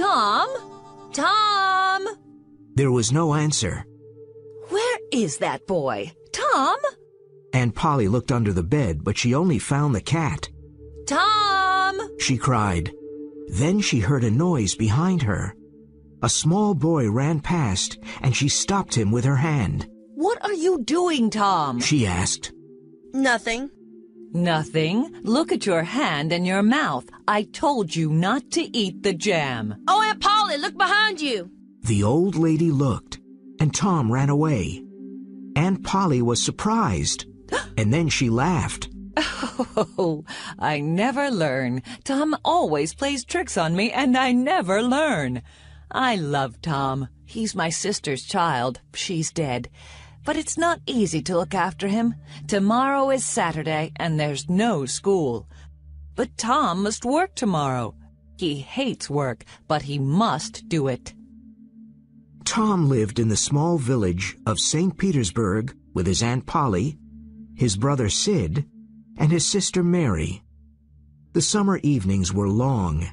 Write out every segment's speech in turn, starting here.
Tom? Tom? There was no answer. Where is that boy? Tom? Aunt Polly looked under the bed, but she only found the cat. Tom? She cried. Then she heard a noise behind her. A small boy ran past, and she stopped him with her hand. What are you doing, Tom? She asked. Nothing. Nothing. Look at your hand and your mouth. I told you not to eat the jam. Oh, Aunt Polly, look behind you. The old lady looked, and Tom ran away. Aunt Polly was surprised, and then she laughed. Oh, I never learn. Tom always plays tricks on me, and I never learn. I love Tom. He's my sister's child. She's dead. But it's not easy to look after him. Tomorrow is Saturday, and there's no school. But Tom must work tomorrow. He hates work, but he must do it. Tom lived in the small village of St. Petersburg with his Aunt Polly, his brother Sid, and his sister Mary. The summer evenings were long,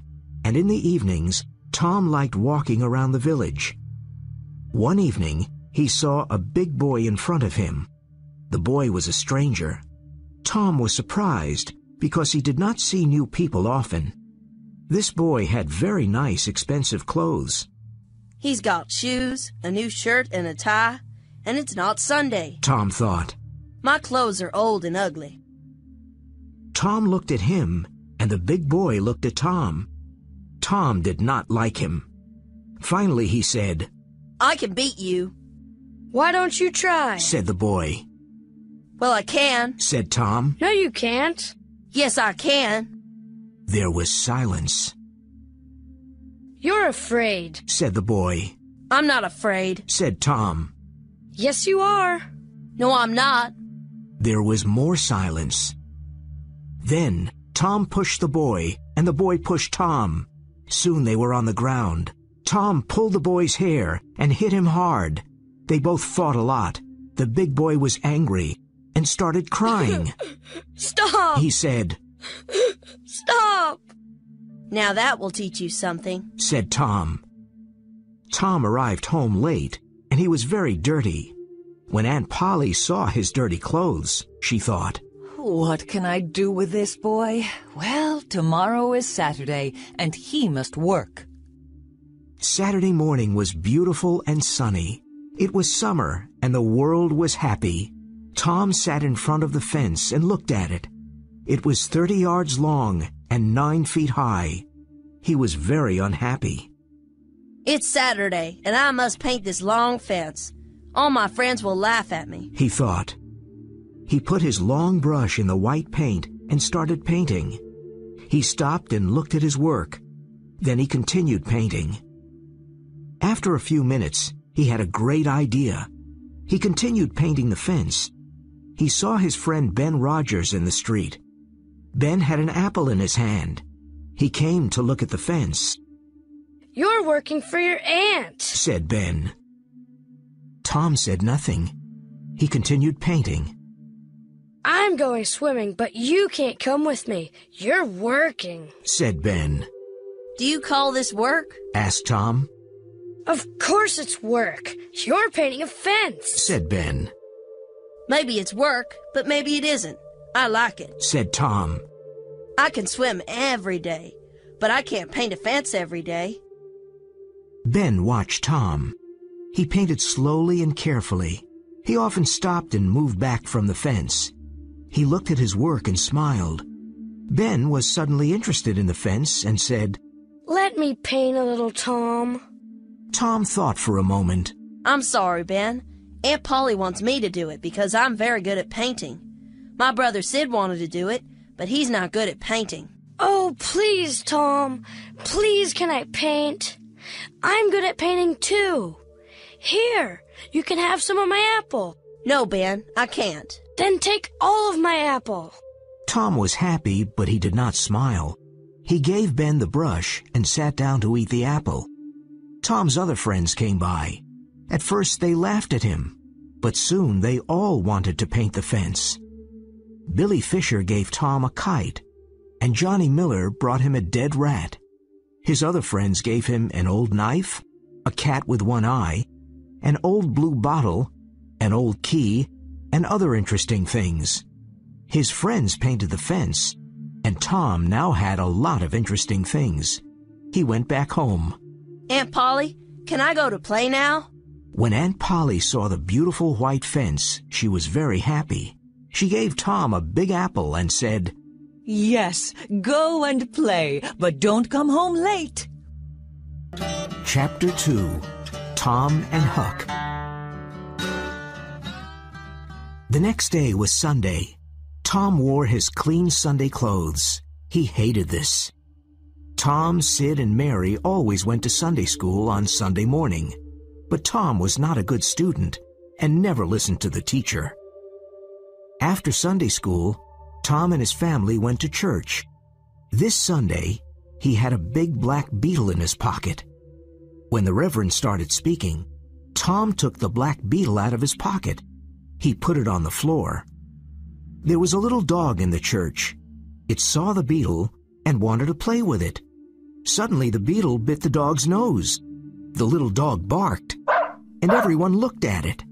and in the evenings, Tom liked walking around the village. One evening, he saw a big boy in front of him. The boy was a stranger. Tom was surprised because he did not see new people often. This boy had very nice, expensive clothes. He's got shoes, a new shirt, and a tie, and it's not Sunday. Tom thought. My clothes are old and ugly. Tom looked at him, and the big boy looked at Tom. Tom did not like him. Finally, he said, I can beat you. Why don't you try? said the boy. Well, I can. Said Tom. No, you can't. Yes, I can. There was silence, You're afraid. said the boy. I'm not afraid. Said Tom. Yes, you are. No, I'm not. There was more silence. Then Tom pushed the boy, and the boy pushed Tom. Soon they were on the ground. Tom pulled the boy's hair and hit him hard. They both fought a lot. The big boy was angry and started crying. Stop! he said, Stop! Now that will teach you something. said Tom. Tom arrived home late, and he was very dirty. When Aunt Polly saw his dirty clothes, she thought, What can I do with this boy? Well, tomorrow is Saturday, and he must work. Saturday morning was beautiful and sunny. It was summer, and the world was happy. Tom sat in front of the fence and looked at it. It was 30 yards long and 9 feet high. He was very unhappy. It's Saturday, and I must paint this long fence. All my friends will laugh at me. He thought. He put his long brush in the white paint and started painting. He stopped and looked at his work. Then he continued painting. After a few minutes, he had a great idea. He continued painting the fence. He saw his friend Ben Rogers in the street. Ben had an apple in his hand. He came to look at the fence, You're working for your aunt. said Ben. Tom said nothing. He continued painting. I'm going swimming, but you can't come with me. You're working. said Ben. Do you call this work? asked Tom, Of course it's work. You're painting a fence. said Ben, Maybe it's work, but maybe it isn't. I like it. said Tom. I can swim every day, but I can't paint a fence every day. Ben watched Tom. He painted slowly and carefully. He often stopped and moved back from the fence. He looked at his work and smiled. Ben was suddenly interested in the fence and said, Let me paint a little, Tom. Tom thought for a moment. I'm sorry, Ben. Aunt Polly wants me to do it because I'm very good at painting. My brother Sid wanted to do it, but he's not good at painting. Oh, please, Tom. Please, can I paint? I'm good at painting too. Here, you can have some of my apple. No, Ben, I can't. Then take all of my apple. Tom was happy, but he did not smile. He gave Ben the brush and sat down to eat the apple. Tom's other friends came by. At first they laughed at him, but soon they all wanted to paint the fence. Billy Fisher gave Tom a kite, and Johnny Miller brought him a dead rat. His other friends gave him an old knife, a cat with one eye, an old blue bottle, an old key, and other interesting things. His friends painted the fence, and Tom now had a lot of interesting things. He went back home. Aunt Polly, can I go to play now? When Aunt Polly saw the beautiful white fence, she was very happy. She gave Tom a big apple and said, Yes, go and play, but don't come home late. Chapter 2 Tom and Huck The next day was Sunday. Tom wore his clean Sunday clothes. He hated this. Tom, Sid, and Mary always went to Sunday school on Sunday morning. But Tom was not a good student and never listened to the teacher. After Sunday school, Tom and his family went to church. This Sunday, he had a big black beetle in his pocket. When the Reverend started speaking, Tom took the black beetle out of his pocket. He put it on the floor. There was a little dog in the church. It saw the beetle and wanted to play with it. Suddenly, the beetle bit the dog's nose. The little dog barked, and everyone looked at it.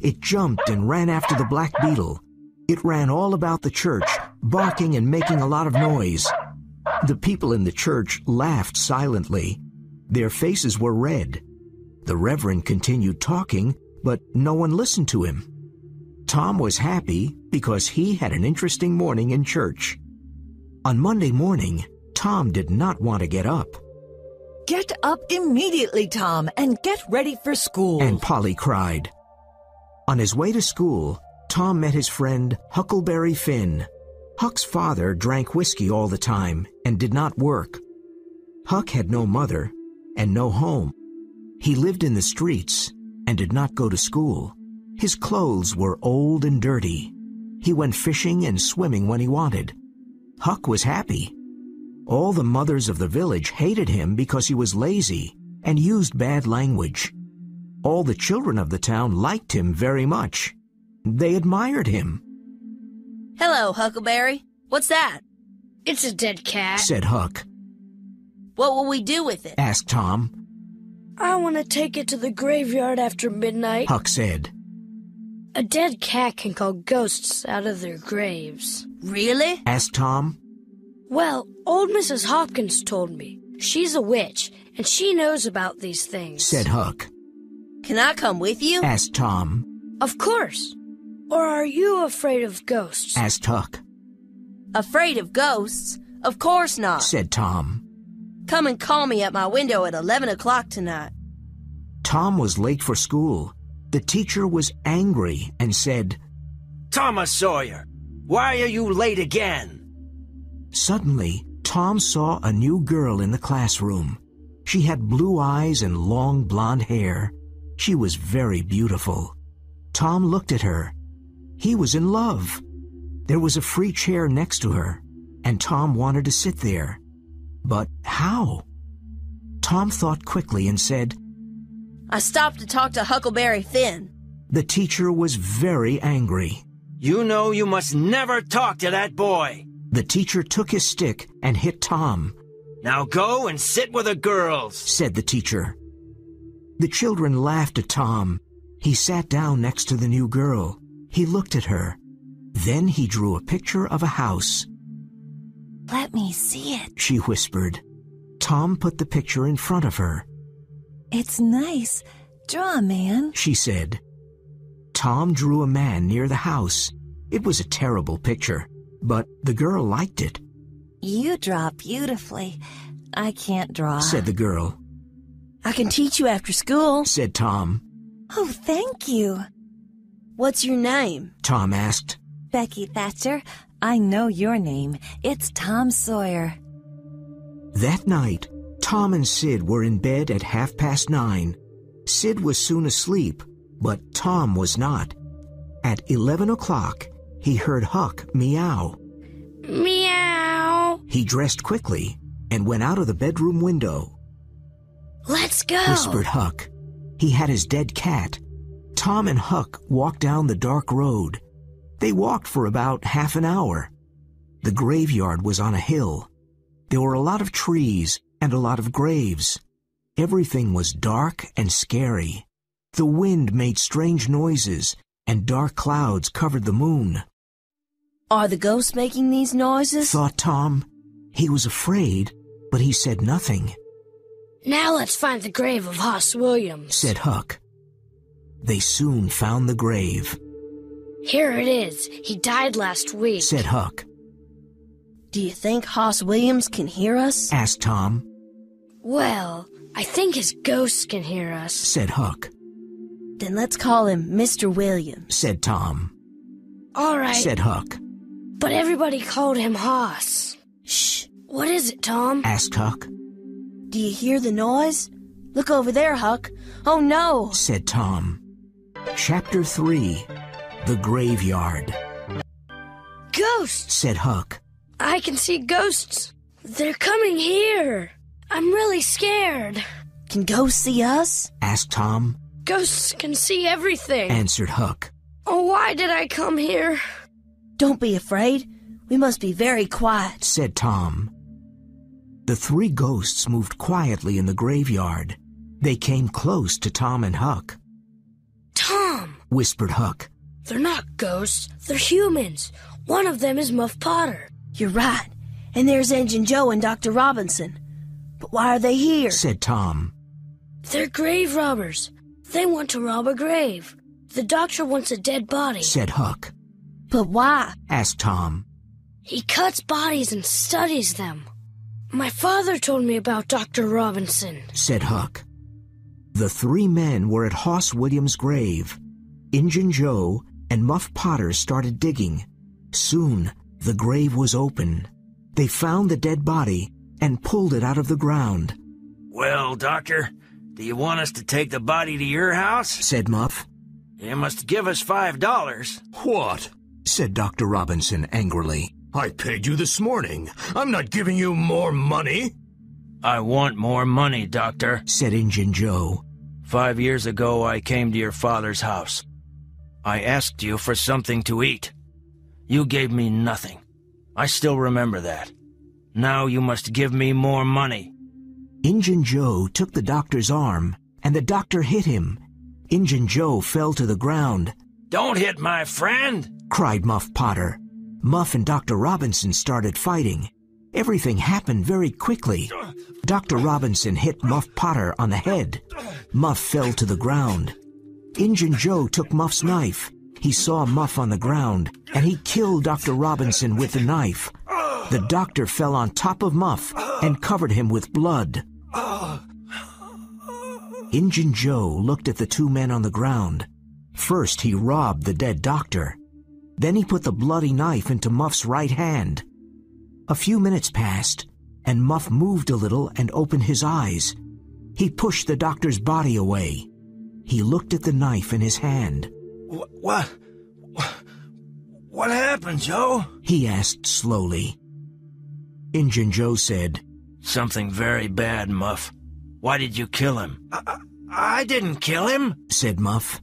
It jumped and ran after the black beetle. It ran all about the church, barking and making a lot of noise. The people in the church laughed silently. Their faces were red. The Reverend continued talking, but no one listened to him. Tom was happy because he had an interesting morning in church. On Monday morning, Tom did not want to get up. Get up immediately, Tom, and get ready for school. Aunt Polly cried. On his way to school, Tom met his friend Huckleberry Finn. Huck's father drank whiskey all the time and did not work. Huck had no mother and no home. He lived in the streets and did not go to school. His clothes were old and dirty. He went fishing and swimming when he wanted. Huck was happy. All the mothers of the village hated him because he was lazy and used bad language. All the children of the town liked him very much. They admired him, Hello, Huckleberry. What's that? It's a dead cat. said Huck. What will we do with it? Asked Tom. I want to take it to the graveyard after midnight. Huck said. A dead cat can call ghosts out of their graves. Really? Asked Tom. Well, old Mrs. Hopkins told me. She's a witch, and she knows about these things. Said Huck. Can I come with you? Asked Tom. Of course. Or are you afraid of ghosts? Asked Huck. Afraid of ghosts? Of course not. Said Tom. Come and call me at my window at 11 o'clock tonight. Tom was late for school. The teacher was angry and said, Thomas Sawyer, why are you late again? Suddenly, Tom saw a new girl in the classroom. She had blue eyes and long blonde hair. She was very beautiful. Tom looked at her. He was in love. There was a free chair next to her, and Tom wanted to sit there. But how? Tom thought quickly and said, I stopped to talk to Huckleberry Finn. The teacher was very angry. You know you must never talk to that boy. The teacher took his stick and hit Tom, Now go and sit with the girls. said the teacher. The children laughed at Tom. He sat down next to the new girl. He looked at her. Then he drew a picture of a house. Let me see it. She whispered. Tom put the picture in front of her. It's nice. Draw, man. She said. Tom drew a man near the house. It was a terrible picture, but the girl liked it, You draw beautifully. I can't draw. said the girl. I can teach you after school. Said Tom. Oh, thank you. What's your name? Tom asked. Becky Thatcher, I know your name. It's Tom Sawyer. That night, Tom and Sid were in bed at half past nine. Sid was soon asleep, but Tom was not. At 11 o'clock, he heard Huck meow. Meow. He dressed quickly and went out of the bedroom window, Let's go. whispered Huck. He had his dead cat. Tom and Huck walked down the dark road. They walked for about half an hour. The graveyard was on a hill. There were a lot of trees, and a lot of graves. Everything was dark and scary. The wind made strange noises, and dark clouds covered the moon. Are the ghosts making these noises? Thought Tom. He was afraid, but he said nothing, Now let's find the grave of Hoss Williams. said Huck. They soon found the grave, Here it is. He died last week. said Huck. Do you think Hoss Williams can hear us? Asked Tom, Well, I think his ghosts can hear us. said Huck, Then let's call him Mr. Williams. said Tom, All right, said Huck, but everybody called him Hoss. Shh. What is it, Tom? asked Huck, Do you hear the noise? Look over there, Huck. Oh no! said Tom. Chapter 3 The Graveyard, Ghosts! said Huck, I can see ghosts. They're coming here. I'm really scared. Can ghosts see us? asked Tom, Ghosts can see everything. answered Huck, oh, why did I come here? Don't be afraid. We must be very quiet. said Tom. The three ghosts moved quietly in the graveyard. They came close to Tom and Huck, Tom, whispered Huck, they're not ghosts. They're humans. One of them is Muff Potter. You're right. And there's Injun Joe and Dr. Robinson. But why are they here? said Tom, They're grave robbers. They want to rob a grave. The doctor wants a dead body. said Huck, But why? asked Tom, He cuts bodies and studies them. My father told me about Dr. Robinson. said Huck. The three men were at Hoss Williams' grave. Injun Joe and Muff Potter started digging. Soon, the grave was open. They found the dead body and pulled it out of the ground, Well, Doctor, do you want us to take the body to your house? said Muff. You must give us five dollars. What? Said Dr. Robinson angrily. I paid you this morning. I'm not giving you more money. I want more money, Doctor. said Injun Joe. Five years ago, I came to your father's house. I asked you for something to eat. You gave me nothing. I still remember that. Now you must give me more money. Injun Joe took the doctor's arm, and the doctor hit him. Injun Joe fell to the ground, Don't hit my friend! Cried Muff Potter. Muff and Dr. Robinson started fighting. Everything happened very quickly. Dr. Robinson hit Muff Potter on the head. Muff fell to the ground. Injun Joe took Muff's knife. He saw Muff on the ground, and he killed Dr. Robinson with the knife. The doctor fell on top of Muff and covered him with blood. Injun Joe looked at the two men on the ground. First, he robbed the dead doctor. Then he put the bloody knife into Muff's right hand. A few minutes passed, and Muff moved a little and opened his eyes. He pushed the doctor's body away. He looked at the knife in his hand. What? What? What happened, Joe? He asked slowly. Injun Joe said, Something very bad, Muff. Why did you kill him? I, I, I didn't kill him. said Muff.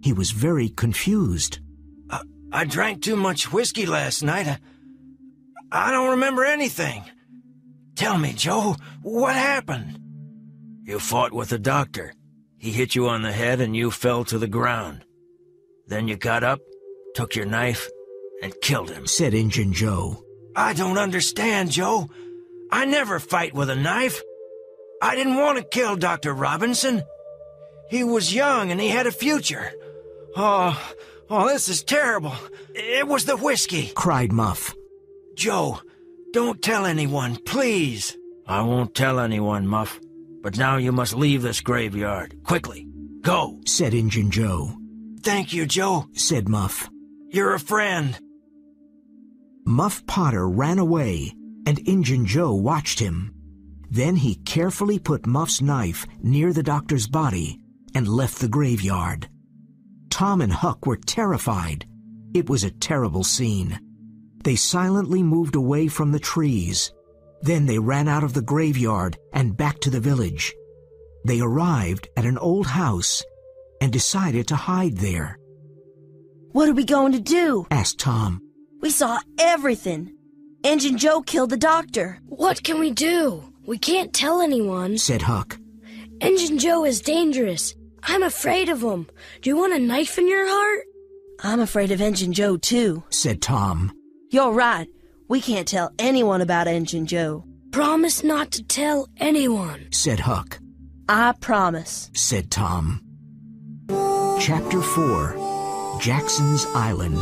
He was very confused. I, I drank too much whiskey last night. I, I don't remember anything. Tell me, Joe, what happened? You fought with the doctor. He hit you on the head and you fell to the ground. Then you got up, took your knife, and killed him. Said Injun Joe. I don't understand, Joe. I never fight with a knife. I didn't want to kill Dr. Robinson. He was young and he had a future. Oh, oh, this is terrible. It was the whiskey. Cried Muff. Joe, don't tell anyone, please. I won't tell anyone, Muff. But now you must leave this graveyard. Quickly. Go. Said Injun Joe. Thank you, Joe. Said Muff. You're a friend. Muff Potter ran away, and Injun Joe watched him. Then he carefully put Muff's knife near the doctor's body and left the graveyard. Tom and Huck were terrified. It was a terrible scene. They silently moved away from the trees. Then they ran out of the graveyard and back to the village. They arrived at an old house and decided to hide there, What are we going to do? asked Tom. We saw everything. Injun Joe killed the doctor. What can we do? We can't tell anyone, said Huck. Injun Joe is dangerous. I'm afraid of him. Do you want a knife in your heart? I'm afraid of Injun Joe, too, said Tom. You're right. We can't tell anyone about Injun Joe. Promise not to tell anyone, said Huck. I promise, said Tom. Chapter 4 Jackson's Island.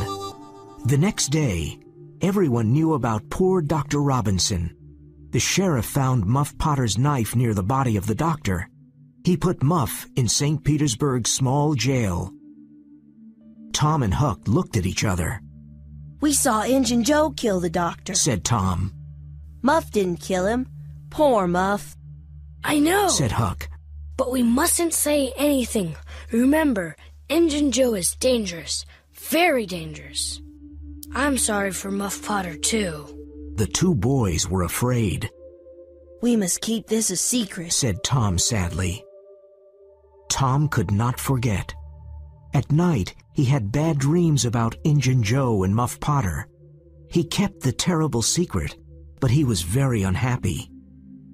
The next day, everyone knew about poor Dr. Robinson. The sheriff found Muff Potter's knife near the body of the doctor. He put Muff in St. Petersburg's small jail. Tom and Huck looked at each other. We saw Injun Joe kill the doctor, said Tom. Muff didn't kill him. Poor Muff. I know, said Huck. But we mustn't say anything. Remember, Injun Joe is dangerous. Very dangerous. I'm sorry for Muff Potter, too. The two boys were afraid. We must keep this a secret, said Tom sadly. Tom could not forget. At night, he had bad dreams about Injun Joe and Muff Potter. He kept the terrible secret, but he was very unhappy.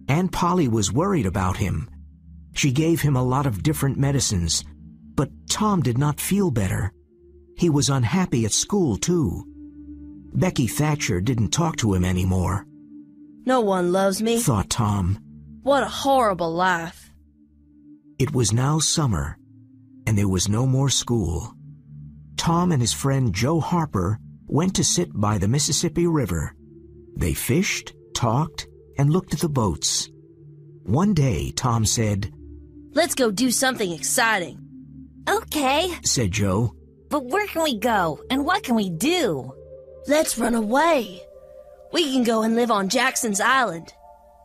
Aunt Polly was worried about him. She gave him a lot of different medicines, but Tom did not feel better. He was unhappy at school, too. Becky Thatcher didn't talk to him anymore. No one loves me, thought Tom. What a horrible life. It was now summer, and there was no more school. Tom and his friend Joe Harper went to sit by the Mississippi River. They fished, talked, and looked at the boats. One day, Tom said, Let's go do something exciting. Okay, said Joe. But where can we go, and what can we do? Let's run away. We can go and live on Jackson's Island.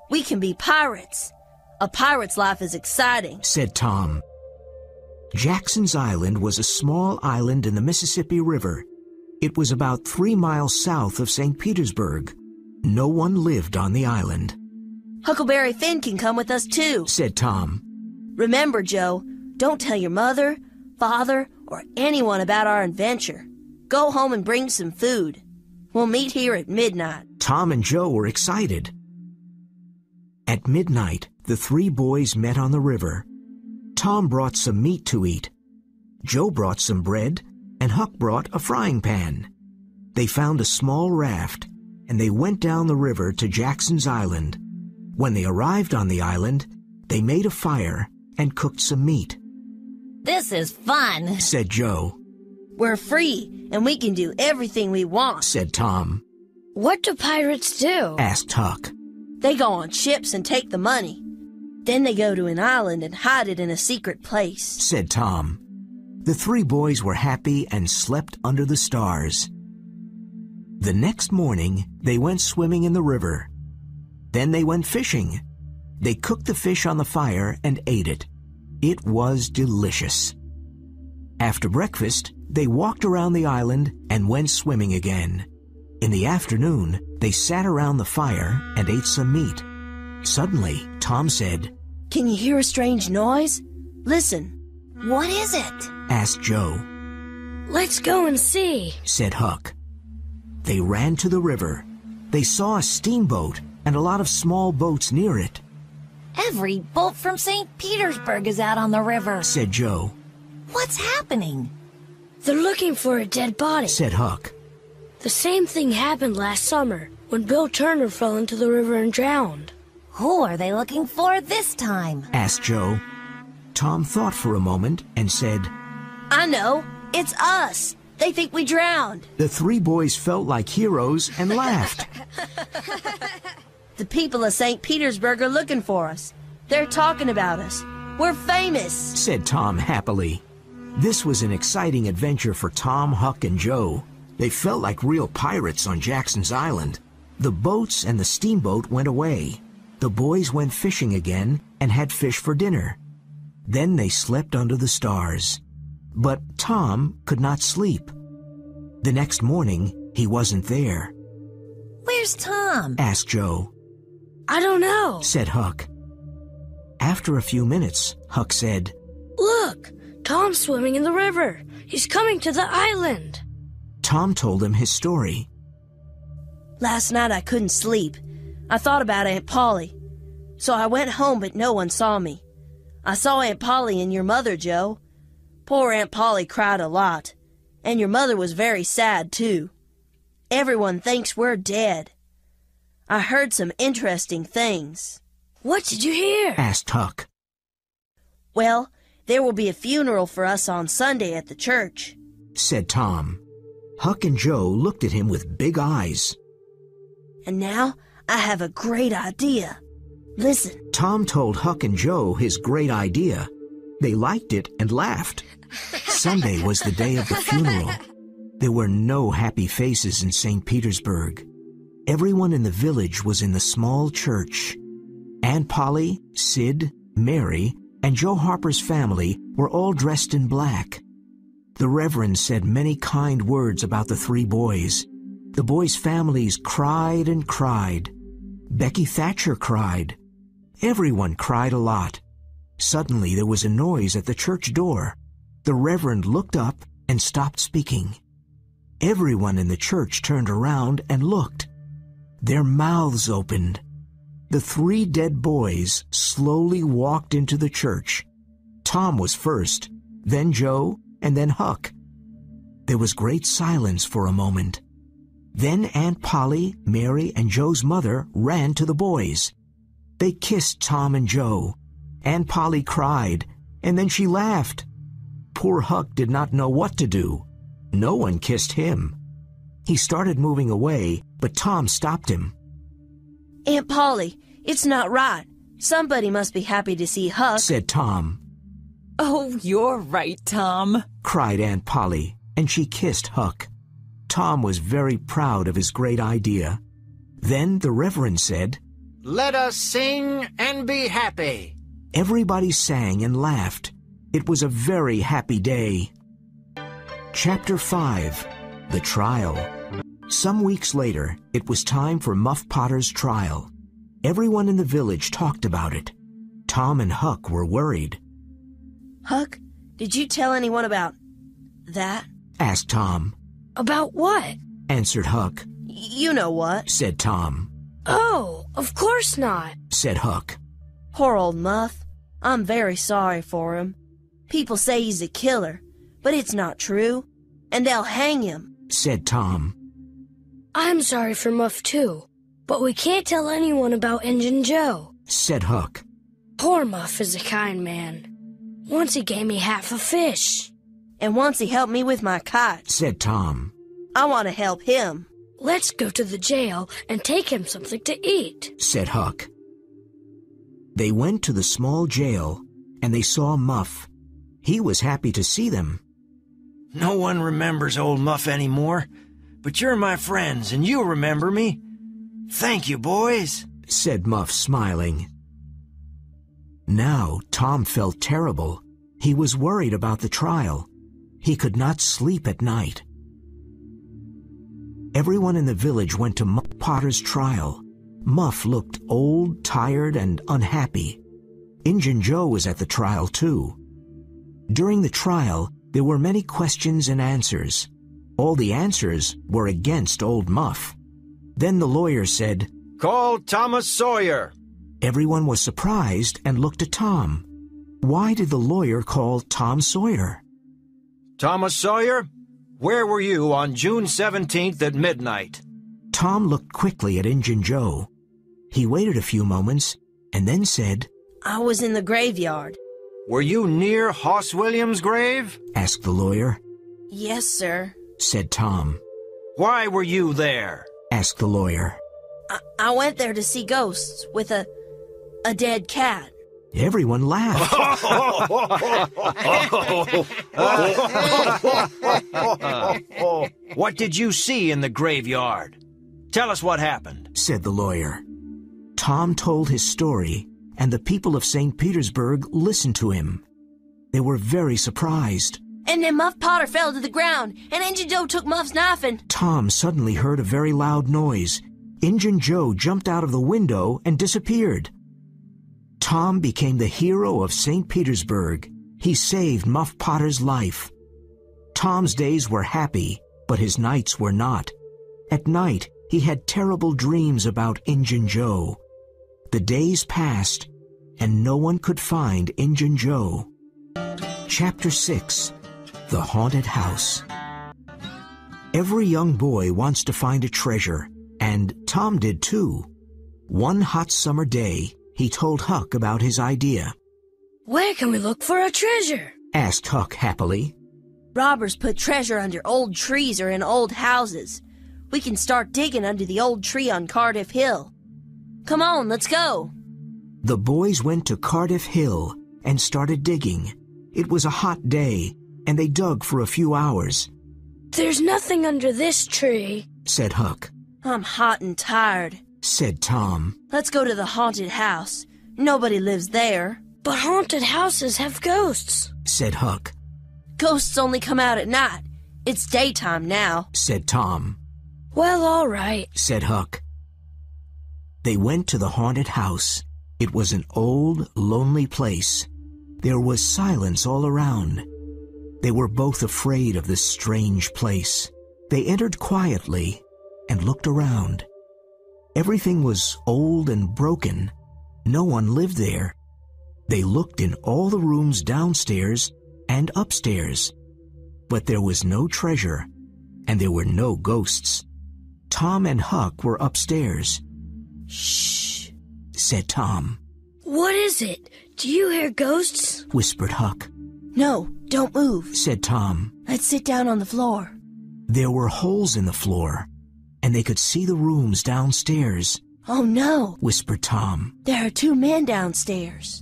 We can be pirates. A pirate's life is exciting, said Tom. Jackson's Island was a small island in the Mississippi River. It was about three miles south of St. Petersburg. No one lived on the island. Huckleberry Finn can come with us too, said Tom. Remember, Joe, don't tell your mother, father, or anyone about our adventure. Go home and bring some food. We'll meet here at midnight. Tom and Joe were excited. At midnight, the three boys met on the river. Tom brought some meat to eat. Joe brought some bread, and Huck brought a frying pan. They found a small raft, and they went down the river to Jackson's Island. When they arrived on the island, they made a fire and cooked some meat. This is fun, said Joe. We're free, and we can do everything we want, said Tom. What do pirates do? asked Huck. They go on ships and take the money. Then they go to an island and hide it in a secret place, said Tom. The three boys were happy and slept under the stars. The next morning, they went swimming in the river. Then they went fishing. They cooked the fish on the fire and ate it. It was delicious. After breakfast, they walked around the island and went swimming again. In the afternoon, they sat around the fire and ate some meat. Suddenly, Tom said, Can you hear a strange noise? Listen. What is it? asked Joe. Let's go and see, said Huck. They ran to the river. They saw a steamboat and a lot of small boats near it. Every boat from St. Petersburg is out on the river, said Joe. What's happening? They're looking for a dead body, said Huck. The same thing happened last summer when Bill Turner fell into the river and drowned. Who are they looking for this time? asked Joe. Tom thought for a moment and said, I know. It's us. They think we drowned. The three boys felt like heroes and laughed. the people of St. Petersburg are looking for us. They're talking about us. We're famous, said Tom happily. This was an exciting adventure for Tom, Huck, and Joe. They felt like real pirates on Jackson's Island. The boats and the steamboat went away. The boys went fishing again and had fish for dinner. Then they slept under the stars. But Tom could not sleep. The next morning, he wasn't there. Where's Tom? asked Joe. I don't know, said Huck. After a few minutes, Huck said, Look, Tom's swimming in the river. He's coming to the island. Tom told him his story. Last night I couldn't sleep. I thought about Aunt Polly. So I went home, but no one saw me. I saw Aunt Polly and your mother, Joe. Poor Aunt Polly cried a lot, and your mother was very sad, too. Everyone thinks we're dead. I heard some interesting things. What did you hear? asked Huck. Well, there will be a funeral for us on Sunday at the church. said Tom. Huck and Joe looked at him with big eyes. And now I have a great idea. Listen, Tom told Huck and Joe his great idea. They liked it and laughed. Sunday was the day of the funeral. There were no happy faces in St. Petersburg. Everyone in the village was in the small church. Aunt Polly, Sid, Mary, and Joe Harper's family were all dressed in black. The Reverend said many kind words about the three boys. The boys' families cried and cried. Becky Thatcher cried. Everyone cried a lot. Suddenly there was a noise at the church door. The Reverend looked up and stopped speaking. Everyone in the church turned around and looked. Their mouths opened. The three dead boys slowly walked into the church. Tom was first, then Joe, and then Huck. There was great silence for a moment. Then Aunt Polly, Mary, and Joe's mother ran to the boys. They kissed Tom and Joe. Aunt Polly cried, and then she laughed. Poor Huck did not know what to do. No one kissed him. He started moving away, but Tom stopped him. Aunt Polly, it's not right. Somebody must be happy to see Huck. Said Tom. Oh, you're right, Tom. Cried Aunt Polly, and she kissed Huck. Tom was very proud of his great idea. Then the Reverend said, Let us sing and be happy. Everybody sang and laughed. It was a very happy day. Chapter 5 The Trial Some weeks later, it was time for Muff Potter's trial. Everyone in the village talked about it. Tom and Huck were worried. Huck, did you tell anyone about that? Asked Tom. About what? Answered Huck. You know what? Said Tom. Oh, of course not. Said Huck. Poor old Muff. I'm very sorry for him. People say he's a killer, but it's not true. And they'll hang him. Said Tom. I'm sorry for Muff too, but we can't tell anyone about Injun Joe. Said Huck. Poor Muff is a kind man. Once he gave me half a fish. And once he helped me with my kite. Said Tom. I want to help him. Let's go to the jail and take him something to eat. Said Huck. They went to the small jail and they saw Muff. He was happy to see them. No one remembers old Muff anymore, but you're my friends and you remember me. Thank you, boys, said Muff, smiling. Now Tom felt terrible. He was worried about the trial. He could not sleep at night. Everyone in the village went to Muff Potter's trial. Muff looked old, tired, and unhappy. Injun Joe was at the trial, too. During the trial, there were many questions and answers. All the answers were against Old Muff. Then the lawyer said, Call Thomas Sawyer. Everyone was surprised and looked at Tom. Why did the lawyer call Tom Sawyer? Thomas Sawyer, where were you on June 17th at midnight? Tom looked quickly at Injun Joe. He waited a few moments and then said, I was in the graveyard. Were you near Hoss Williams' grave? asked the lawyer. Yes, sir. Said Tom. Why were you there? asked the lawyer. I, I went there to see ghosts with a a dead cat. Everyone laughed. what did you see in the graveyard? Tell us what happened, said the lawyer. Tom told his story, and the people of St. Petersburg listened to him. They were very surprised. And then Muff Potter fell to the ground, and Injun Joe took Muff's knife and... Tom suddenly heard a very loud noise. Injun Joe jumped out of the window and disappeared. Tom became the hero of St. Petersburg. He saved Muff Potter's life. Tom's days were happy, but his nights were not. At night, he had terrible dreams about Injun Joe. The days passed, and no one could find Injun Joe. Chapter 6 The Haunted House Every young boy wants to find a treasure, and Tom did too. One hot summer day, he told Huck about his idea. Where can we look for a treasure? Asked Huck happily. Robbers put treasure under old trees or in old houses. We can start digging under the old tree on Cardiff Hill. Come on, let's go. The boys went to Cardiff Hill and started digging. It was a hot day, and they dug for a few hours, There's nothing under this tree. said Huck. I'm hot and tired. Said Tom. Let's go to the haunted house. Nobody lives there. But haunted houses have ghosts. Said Huck. Ghosts only come out at night. It's daytime now. Said Tom. Well, all right. Said Huck. They went to the haunted house. It was an old, lonely place. There was silence all around. They were both afraid of this strange place. They entered quietly and looked around. Everything was old and broken. No one lived there. They looked in all the rooms downstairs and upstairs. But there was no treasure, and there were no ghosts. Tom and Huck were upstairs, Shh. said Tom, What is it? Do you hear ghosts? whispered Huck, No, don't move. said Tom. Let's sit down on the floor. There were holes in the floor, and they could see the rooms downstairs, Oh no, whispered Tom. there are two men downstairs.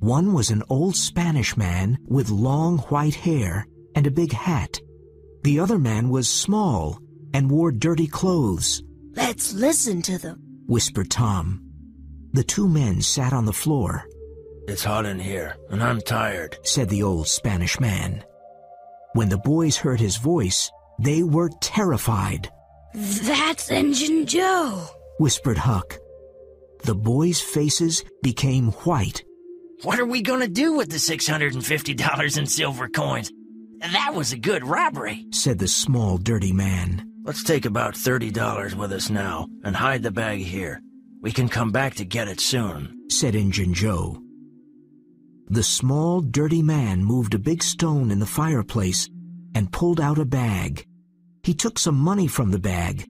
One was an old Spanish man with long white hair and a big hat. The other man was small and wore dirty clothes, Let's listen to them. whispered Tom. The two men sat on the floor, It's hot in here, and I'm tired. said the old Spanish man. When the boys heard his voice, they were terrified, That's Injun Joe. whispered Huck. The boys' faces became white. What are we gonna do with the $650 in silver coins? That was a good robbery. said the small, dirty man. Let's take about $30 with us now and hide the bag here. We can come back to get it soon. said Injun Joe. The small, dirty man moved a big stone in the fireplace and pulled out a bag. He took some money from the bag.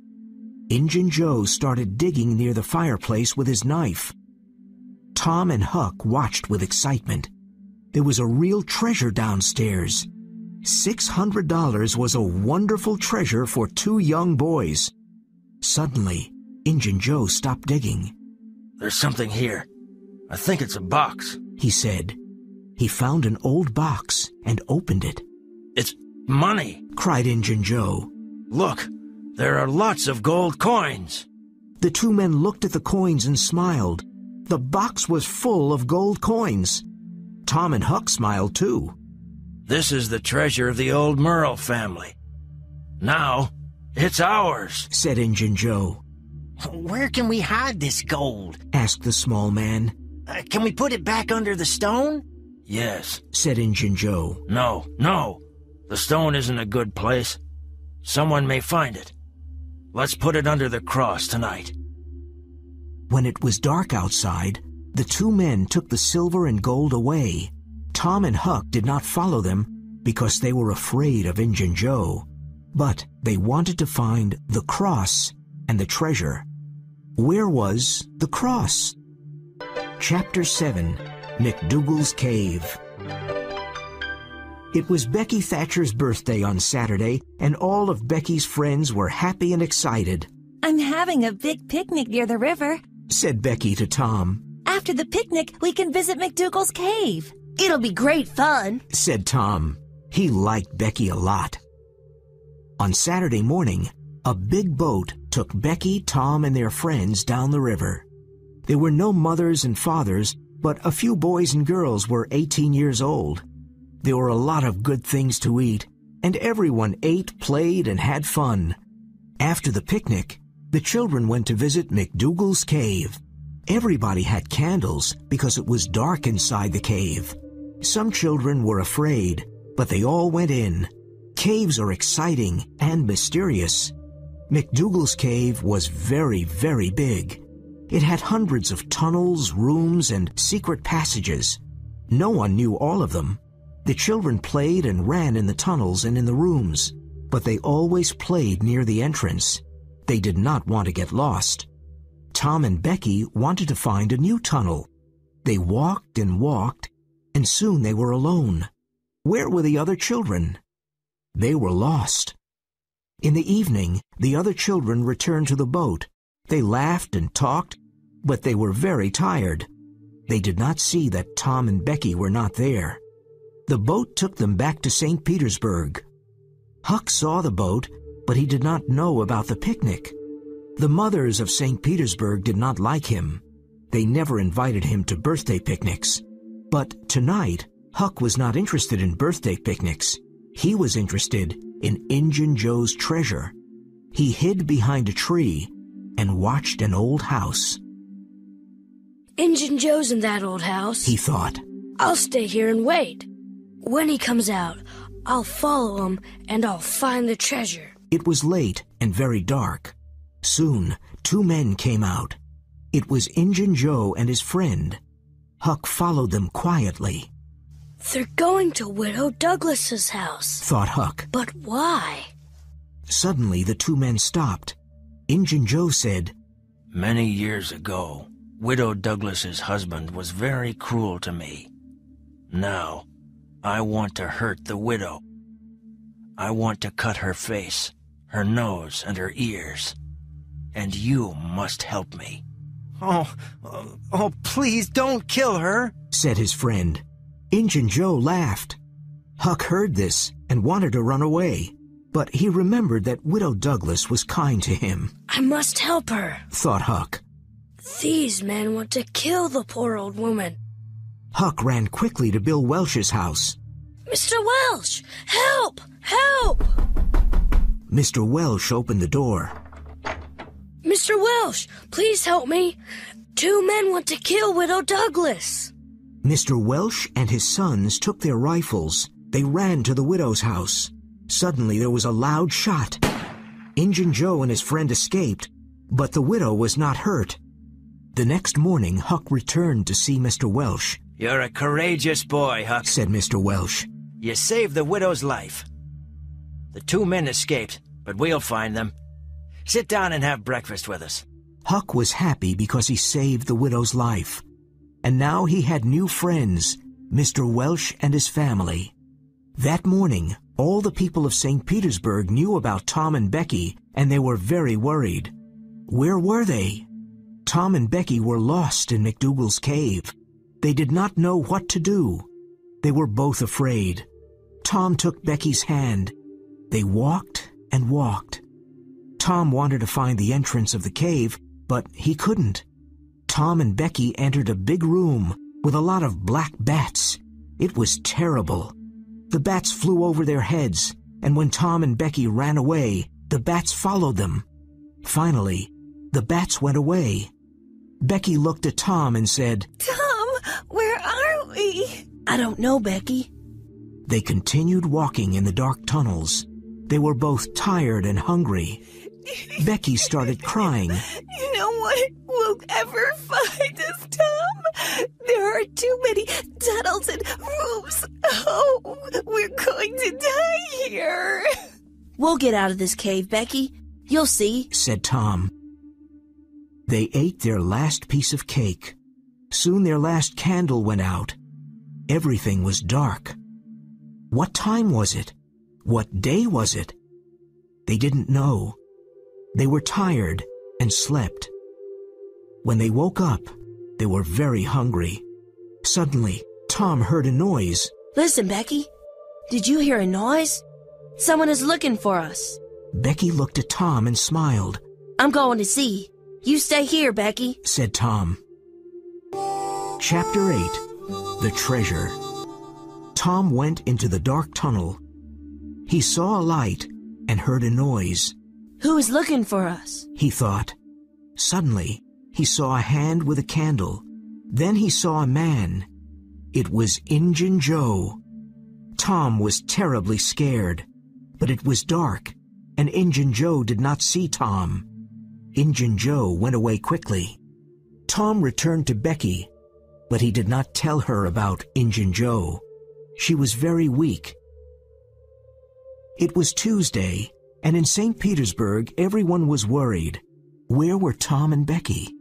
Injun Joe started digging near the fireplace with his knife. Tom and Huck watched with excitement. There was a real treasure downstairs. $600 was a wonderful treasure for two young boys. Suddenly, Injun Joe stopped digging. There's something here. I think it's a box. he said. He found an old box and opened it, It's money. cried Injun Joe. Look, there are lots of gold coins. The two men looked at the coins and smiled. The box was full of gold coins. Tom and Huck smiled too. This is the treasure of the old Merle family. Now, it's ours. said Injun Joe. Where can we hide this gold? Asked the small man, Uh, can we put it back under the stone? Yes. said Injun Joe. No, no. The stone isn't a good place. Someone may find it. Let's put it under the cross tonight. When it was dark outside, the two men took the silver and gold away. Tom and Huck did not follow them because they were afraid of Injun Joe, but they wanted to find the cross and the treasure. Where was the cross? Chapter 7 McDougal's Cave It was Becky Thatcher's birthday on Saturday, and all of Becky's friends were happy and excited, I'm having a big picnic near the river. said Becky to Tom. After the picnic, we can visit McDougal's cave. It'll be great fun. said Tom. He liked Becky a lot. On Saturday morning, a big boat took Becky, Tom, and their friends down the river. There were no mothers and fathers, but a few boys and girls were 18 years old. There were a lot of good things to eat, and everyone ate, played, and had fun. After the picnic, the children went to visit McDougal's cave. Everybody had candles because it was dark inside the cave. Some children were afraid, but they all went in. Caves are exciting and mysterious. McDougal's cave was very, very big. It had hundreds of tunnels, rooms, and secret passages. No one knew all of them. The children played and ran in the tunnels and in the rooms, but they always played near the entrance. They did not want to get lost. Tom and Becky wanted to find a new tunnel. They walked and walked, and soon they were alone. Where were the other children? They were lost. In the evening, the other children returned to the boat. They laughed and talked, but they were very tired. They did not see that Tom and Becky were not there. The boat took them back to St. Petersburg. Huck saw the boat, but he did not know about the picnic. The mothers of St. Petersburg did not like him. They never invited him to birthday picnics. But tonight, Huck was not interested in birthday picnics. He was interested in Injun Joe's treasure. He hid behind a tree and watched an old house. Injun Joe's in that old house. He thought, I'll stay here and wait. When he comes out, I'll follow him and I'll find the treasure. It was late and very dark. Soon, two men came out. It was Injun Joe and his friend. Huck followed them quietly. They're going to Widow Douglas's house. Thought Huck. But why? Suddenly, the two men stopped. Injun Joe said, Many years ago, Widow Douglas's husband was very cruel to me. Now, I want to hurt the widow. I want to cut her face, her nose, and her ears. And you must help me. Oh, oh, oh, please don't kill her, said his friend. Injun Joe laughed. Huck heard this and wanted to run away, but he remembered that Widow Douglas was kind to him. I must help her, thought Huck. These men want to kill the poor old woman. Huck ran quickly to Bill Welsh's house. Mr. Welsh, help! Help! Mr. Welsh opened the door. Mr. Welsh, please help me. Two men want to kill Widow Douglas. Mr. Welsh and his sons took their rifles. They ran to the widow's house. Suddenly there was a loud shot. Injun Joe and his friend escaped, but the widow was not hurt. The next morning, Huck returned to see Mr. Welsh. You're a courageous boy, Huck, said Mr. Welsh. You saved the widow's life. The two men escaped, but we'll find them. Sit down and have breakfast with us. Huck was happy because he saved the widow's life and now he had new friends, Mr. Welsh and his family. That morning, all the people of St. Petersburg knew about Tom and Becky, and they were very worried. Where were they? Tom and Becky were lost in McDougal's cave. They did not know what to do. They were both afraid. Tom took Becky's hand. They walked and walked. Tom wanted to find the entrance of the cave, but he couldn't. Tom and Becky entered a big room with a lot of black bats. It was terrible. The bats flew over their heads, and when Tom and Becky ran away, the bats followed them. Finally, the bats went away. Becky looked at Tom and said, Tom, are we? I don't know, Becky. They continued walking in the dark tunnels. They were both tired and hungry. Becky started crying. No one will ever find us, Tom. There are too many tunnels and rooms. Oh, we're going to die here. We'll get out of this cave, Becky. You'll see, said Tom. They ate their last piece of cake. Soon their last candle went out. Everything was dark. What time was it? What day was it? They didn't know. They were tired and slept. When they woke up, they were very hungry. Suddenly, Tom heard a noise. Listen, Becky. Did you hear a noise? Someone is looking for us. Becky looked at Tom and smiled. I'm going to see. You stay here, Becky, said Tom. Chapter 8 The Treasure Tom went into the dark tunnel. He saw a light and heard a noise. Who is looking for us? He thought. Suddenly, he saw a hand with a candle. Then he saw a man. It was Injun Joe. Tom was terribly scared, but it was dark, and Injun Joe did not see Tom. Injun Joe went away quickly. Tom returned to Becky, but he did not tell her about Injun Joe. She was very weak. It was Tuesday, and in St. Petersburg everyone was worried. Where were Tom and Becky?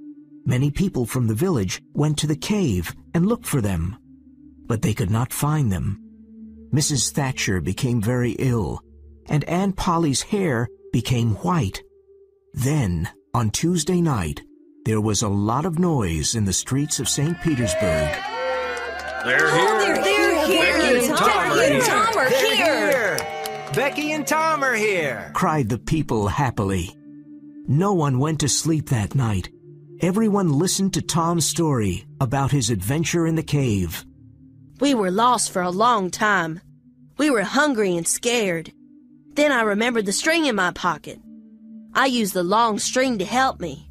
Many people from the village went to the cave and looked for them, but they could not find them. Mrs. Thatcher became very ill, and Aunt Polly's hair became white. Then, on Tuesday night, there was a lot of noise in the streets of St. Petersburg. They're oh, here. They're here. Becky and Tom are and here. Tom are They're here. here. Becky and Tom are here. cried the people happily. No one went to sleep that night. Everyone listened to Tom's story about his adventure in the cave. We were lost for a long time. We were hungry and scared. Then I remembered the string in my pocket. I used the long string to help me.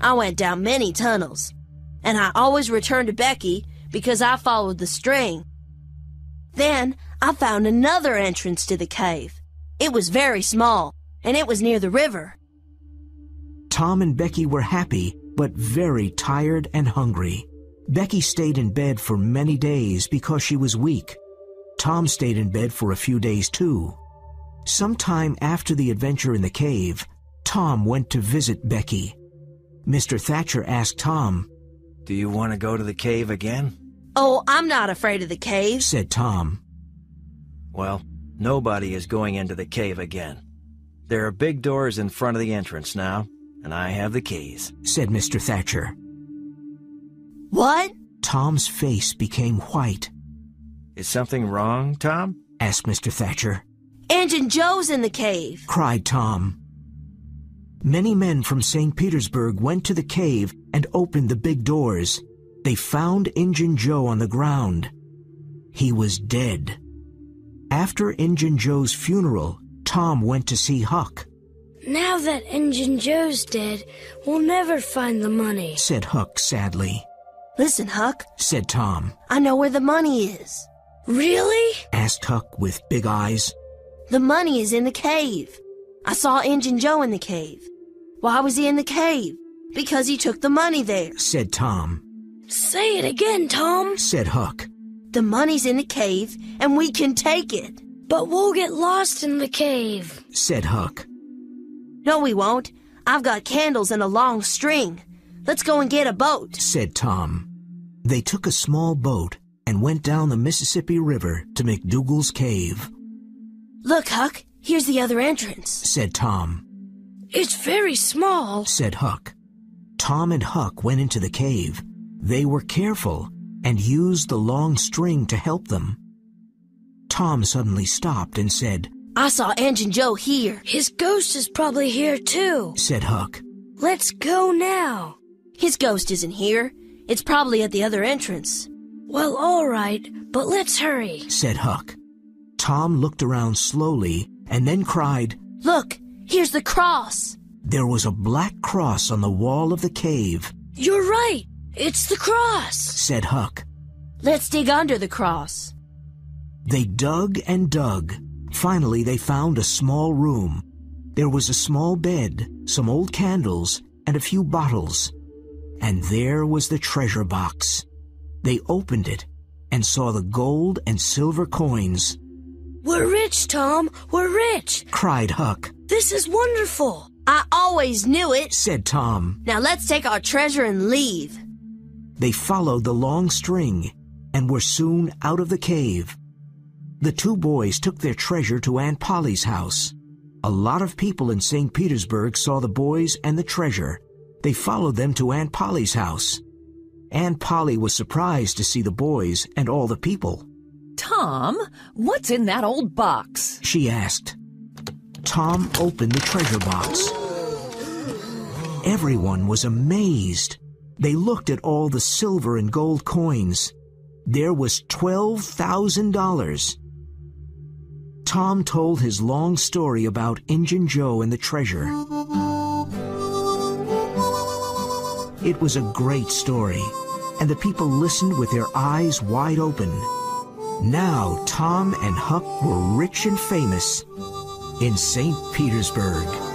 I went down many tunnels, and I always returned to Becky because I followed the string. Then I found another entrance to the cave. It was very small, and it was near the river. Tom and Becky were happy, but very tired and hungry. Becky stayed in bed for many days because she was weak. Tom stayed in bed for a few days too. Sometime after the adventure in the cave, Tom went to visit Becky. Mr. Thatcher asked Tom, Do you want to go to the cave again? Oh, I'm not afraid of the cave. said Tom. Well, nobody is going into the cave again. There are big doors in front of the entrance now, and I have the keys. said Mr. Thatcher. What? Tom's face became white, Is something wrong, Tom? asked Mr. Thatcher. Injun Joe's in the cave. cried Tom. Many men from St. Petersburg went to the cave and opened the big doors. They found Injun Joe on the ground. He was dead. After Injun Joe's funeral, Tom went to see Huck, Now that Injun Joe's dead, we'll never find the money. said Huck sadly. Listen, Huck, Said Tom, I know where the money is. Really? asked Huck with big eyes. The money is in the cave. I saw Injun Joe in the cave. Why was he in the cave? Because he took the money there. Said Tom, Say it again, Tom. said Huck. The money's in the cave, and we can take it. But we'll get lost in the cave. said Huck. No, we won't. I've got candles and a long string. Let's go and get a boat. said Tom. They took a small boat and went down the Mississippi River to McDougal's cave, Look, Huck, here's the other entrance. said Tom, It's very small. said Huck. Tom and Huck went into the cave. They were careful and used the long string to help them. Tom suddenly stopped and said, I saw Injun Joe here. His ghost is probably here too. said Huck, Let's go now. His ghost isn't here. It's probably at the other entrance. Well, all right, but let's hurry. said Huck. Tom looked around slowly and then cried, Look, here's the cross. There was a black cross on the wall of the cave, You're right. It's the cross. said Huck. Let's dig under the cross. They dug and dug. Finally, they found a small room. There was a small bed, some old candles, and a few bottles. And there was the treasure box. They opened it and saw the gold and silver coins, We're rich, Tom. We're rich. cried Huck, This is wonderful. I always knew it. said Tom. Now let's take our treasure and leave. They followed the long string and were soon out of the cave. The two boys took their treasure to Aunt Polly's house. A lot of people in St. Petersburg saw the boys and the treasure. They followed them to Aunt Polly's house. Aunt Polly was surprised to see the boys and all the people. Tom, what's in that old box? She asked. Tom opened the treasure box. Everyone was amazed. They looked at all the silver and gold coins. There was $12,000. Tom told his long story about Injun Joe and the treasure. It was a great story, and the people listened with their eyes wide open. Now Tom and Huck were rich and famous in St. Petersburg.